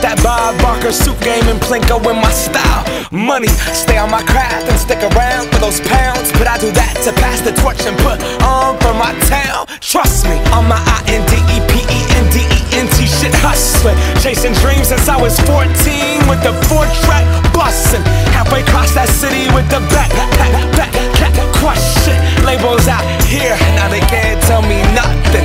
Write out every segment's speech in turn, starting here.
That Bob Barker suit game and Plinko in my style. Money, stay on my craft and stick around for those pounds. But I do that to pass the torch and put on for my town. Trust me, on my I N D E P E N D E N T shit hustling. Chasing dreams since I was 14 with the four track bustin'. Halfway across that city with the back, back, back, back, crush shit. Labels out here, now they can't tell me nothing.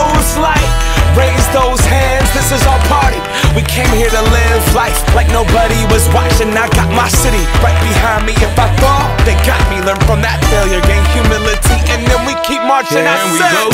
came here to live life like nobody was watching. I got my city right behind me. If I fall, they got me. Learn from that failure, gain humility, and then we keep marching. I Can we go?